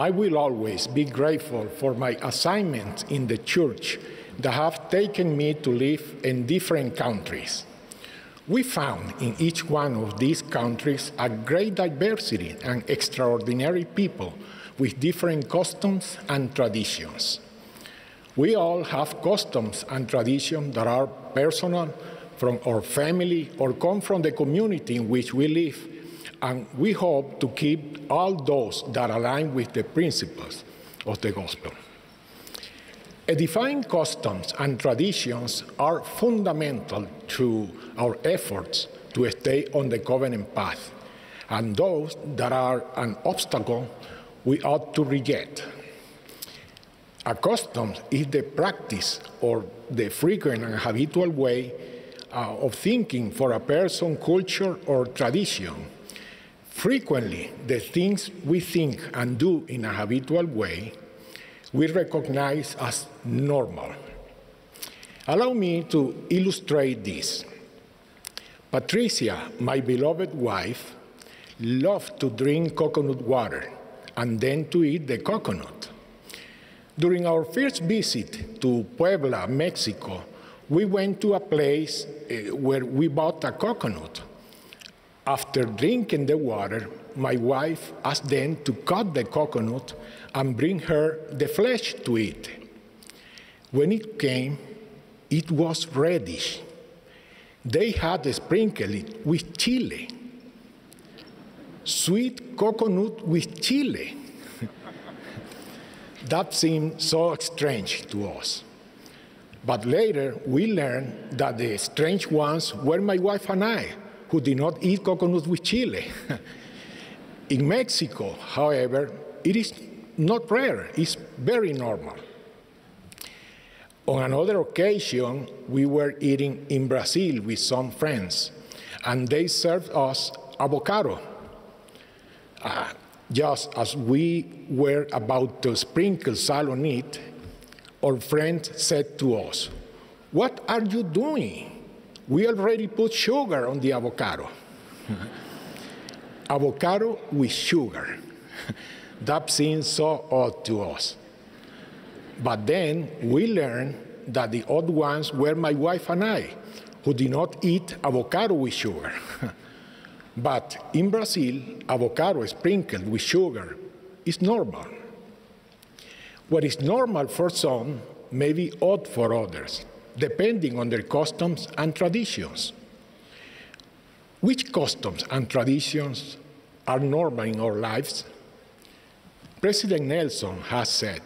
I will always be grateful for my assignments in the church that have taken me to live in different countries. We found in each one of these countries a great diversity and extraordinary people with different customs and traditions. We all have customs and traditions that are personal from our family or come from the community in which we live, and we hope to keep all those that align with the principles of the gospel. Edifying customs and traditions are fundamental to our efforts to stay on the covenant path, and those that are an obstacle we ought to reject. A custom is the practice or the frequent and habitual way uh, of thinking for a person, culture, or tradition. Frequently, the things we think and do in a habitual way, we recognize as normal. Allow me to illustrate this. Patricia, my beloved wife, loved to drink coconut water and then to eat the coconut. During our first visit to Puebla, Mexico, we went to a place uh, where we bought a coconut. After drinking the water, my wife asked them to cut the coconut and bring her the flesh to eat. When it came, it was reddish. They had sprinkled it with chili sweet coconut with chili. that seemed so strange to us. But later we learned that the strange ones were my wife and I, who did not eat coconut with chili. In Mexico, however, it is not rare, it's very normal. On another occasion, we were eating in Brazil with some friends, and they served us avocado uh, just as we were about to sprinkle salt on it, our friend said to us, What are you doing? We already put sugar on the avocado. avocado with sugar. that seems so odd to us. But then we learned that the odd ones were my wife and I, who did not eat avocado with sugar. But in Brazil, avocado sprinkled with sugar is normal. What is normal for some may be odd for others, depending on their customs and traditions. Which customs and traditions are normal in our lives? President Nelson has said,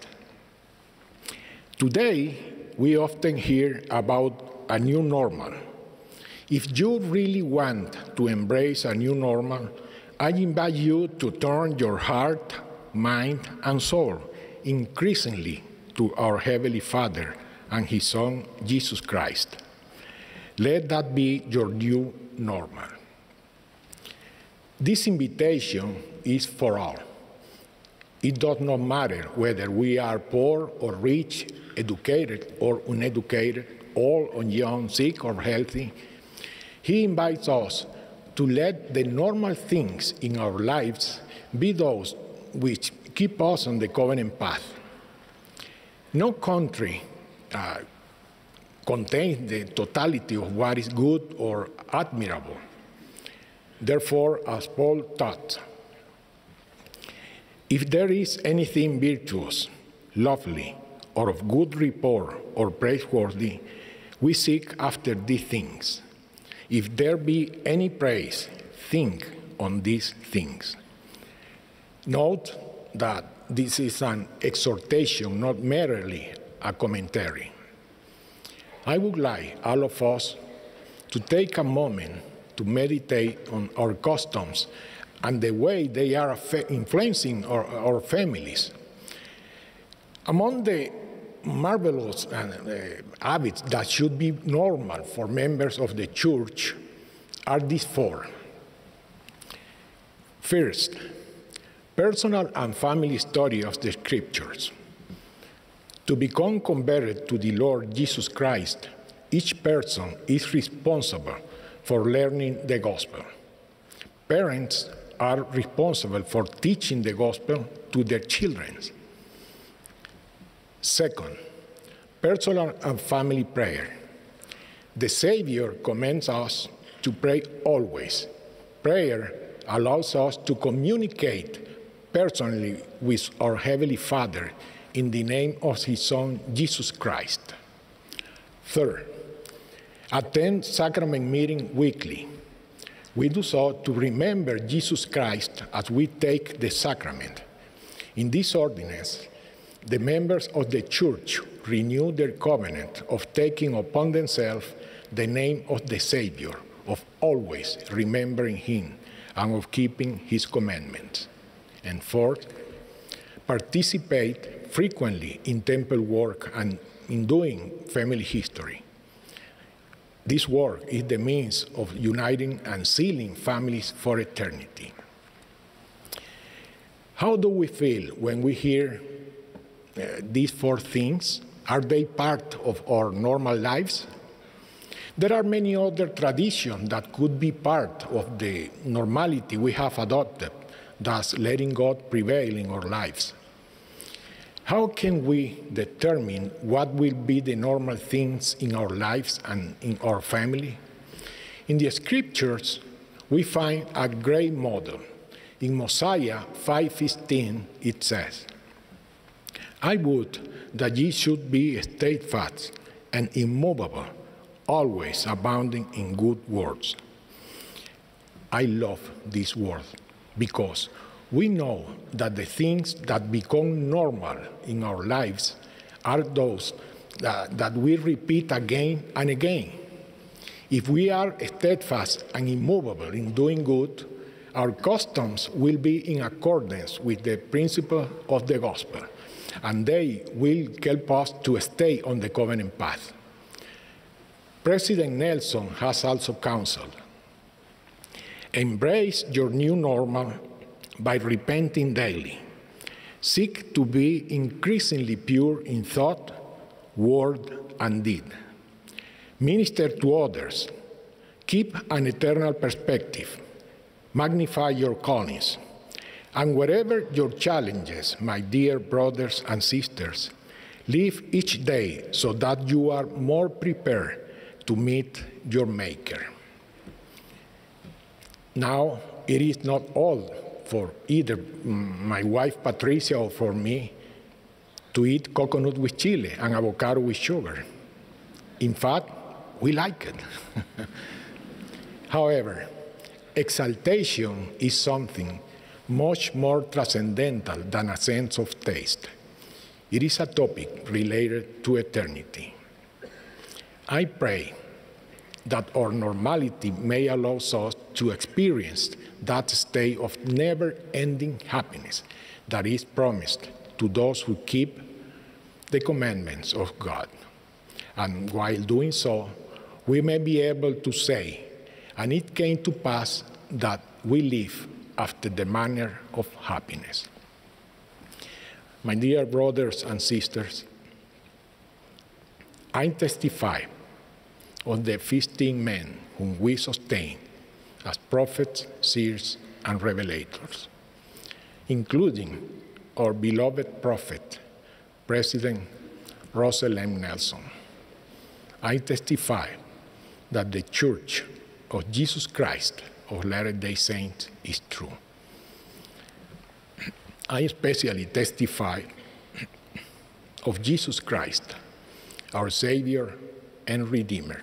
Today, we often hear about a new normal if you really want to embrace a new normal, I invite you to turn your heart, mind, and soul increasingly to our Heavenly Father and His Son, Jesus Christ. Let that be your new normal. This invitation is for all. It does not matter whether we are poor or rich, educated or uneducated, old or young, sick or healthy he invites us to let the normal things in our lives be those which keep us on the covenant path. No country uh, contains the totality of what is good or admirable. Therefore, as Paul taught, if there is anything virtuous, lovely, or of good report or praiseworthy, we seek after these things. If there be any praise, think on these things. Note that this is an exhortation, not merely a commentary. I would like all of us to take a moment to meditate on our customs and the way they are influencing our, our families. Among the marvelous uh, habits that should be normal for members of the church are these four. First, personal and family study of the scriptures. To become converted to the Lord Jesus Christ, each person is responsible for learning the gospel. Parents are responsible for teaching the gospel to their children. Second, personal and family prayer. The Savior commands us to pray always. Prayer allows us to communicate personally with our Heavenly Father in the name of His Son, Jesus Christ. Third, attend sacrament meeting weekly. We do so to remember Jesus Christ as we take the sacrament. In this ordinance, the members of the church renew their covenant of taking upon themselves the name of the Savior, of always remembering Him, and of keeping His commandments. And fourth, participate frequently in temple work and in doing family history. This work is the means of uniting and sealing families for eternity. How do we feel when we hear uh, these four things? Are they part of our normal lives? There are many other traditions that could be part of the normality we have adopted, thus letting God prevail in our lives. How can we determine what will be the normal things in our lives and in our family? In the scriptures, we find a great model. In Mosiah 5:15 it says, I would that ye should be steadfast and immovable, always abounding in good words. I love this word because we know that the things that become normal in our lives are those that, that we repeat again and again. If we are steadfast and immovable in doing good, our customs will be in accordance with the principle of the gospel and they will help us to stay on the covenant path. President Nelson has also counseled embrace your new normal by repenting daily. Seek to be increasingly pure in thought, word, and deed. Minister to others. Keep an eternal perspective. Magnify your callings. And wherever your challenges, my dear brothers and sisters, live each day so that you are more prepared to meet your Maker. Now, it is not all for either my wife Patricia or for me to eat coconut with chili and avocado with sugar. In fact, we like it. However, exaltation is something much more transcendental than a sense of taste. It is a topic related to eternity. I pray that our normality may allow us to experience that state of never ending happiness that is promised to those who keep the commandments of God. And while doing so, we may be able to say, and it came to pass that we live after the manner of happiness. My dear brothers and sisters, I testify of the 15 men whom we sustain as prophets, seers, and revelators, including our beloved prophet, President Russell M. Nelson. I testify that the Church of Jesus Christ of Latter-day Saints is true. I especially testify of Jesus Christ, our Savior and Redeemer.